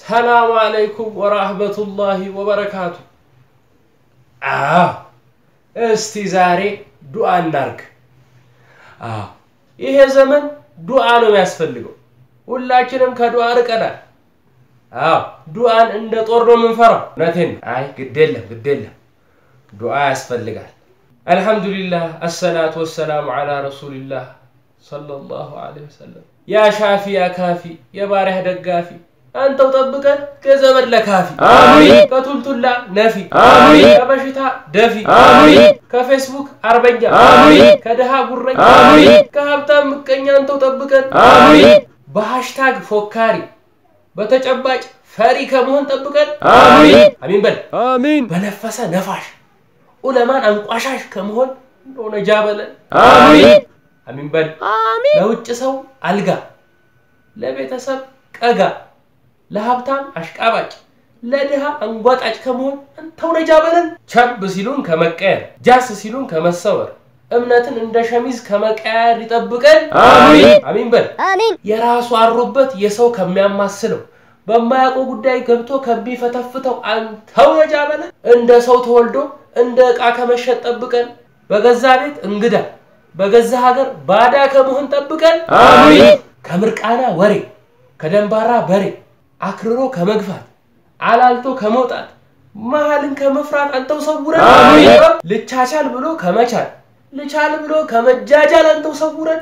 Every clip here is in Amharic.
ሰላሙ አለይኩም ወራህመቱላሂ ወበረካቱ። አዎ እስቲ ዛሬ ዱዓ እናርግ። አዎ ይሄ ዘመን ዱዓ ነው የሚያስፈልገው። ሁላችንም ከዱዓ ርቀናል። አዎ ዱዓን እንደ ጦር ነው የምንፈራው። እውነቴን ነው። አይ ግድ የለም ግድ የለም ዱዓ ያስፈልጋል። አልሐምዱሊላህ አሰላቱ ወሰላሙ ዓላ ረሱሊላህ ሰለላሁ ዐለይሂ ወሰለም። ያ ሻፊ ያ ካፊ የባሪያህ ደጋፊ አንተው ጠብቀን ከዘመድ ለካፊ። አሚን። ከቱልቱላ ነፊ። አሚን። ከበሽታ ደፊ። አሚን። ከፌስቡክ አርበኛ። አሚን። ከድሃ ጉረኛ። አሚን። ከሀብታም ምቀኛ አንተው ጠብቀን። አሚን። በሃሽታግ ፎካሪ በተጨባጭ ፈሪ ከመሆን ጠብቀን። አሚን። አሚን በል። አሚን። በነፈሰ ነፋሽ ኡለማን አንቋሻሽ ከመሆን እንደሆነ ነጃ በለን። አሚን። አሚን በል። ለውጭ ሰው አልጋ ለቤተሰብ ቀጋ ለሀብታም አሽቃባጭ ለድሃ አንጓጣጭ ከመሆን አንተው ነጃ በለን። ቸብ ሲሉን ከመቀየር ጃስ ሲሉን ከመሰወር እምነትን እንደ ሸሚዝ ከመቀያየር ይጠብቀን። አሚን። አሚን በል። አሚን! የራሱ አሮበት የሰው ከሚያማስለው በማያውቀው ጉዳይ ገብቶ ከሚፈተፍተው አንተው ነጃ በለን። እንደ ሰው ተወልዶ እንደ ዕቃ ከመሸጥ ጠብቀን። በገዛ ቤት እንግዳ በገዛ ሀገር ባዳ ከመሆን ጠብቀን። አሚን። ከምርቃና ወሬ ከደንባራ በሬ አክርሮ ከመግፋት አላልቶ ከመውጣት መሀልን ከመፍራት አንተው ሰውረን ልቻቻል ብሎ ከመቻል ልቻል ብሎ ከመጃጃል አንተው ሰውረን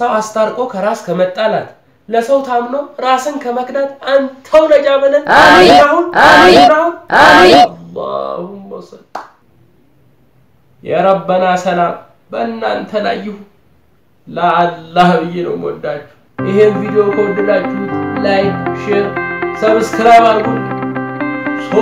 ሰው አስታርቆ ከራስ ከመጣላት ለሰው ታምኖ ራስን ከመክዳት አንተው ነጃ በለን። አሁን አሁን የረበና ሰላም በእናንተ ላይ ይሁን። ለአላህ ብዬ ነው የምወዳችሁ። ይሄን ቪዲዮ ከወደዳችሁት like፣ share፣ subscribe አድርጉ። ሶ